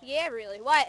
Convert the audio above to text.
Yeah, really. What?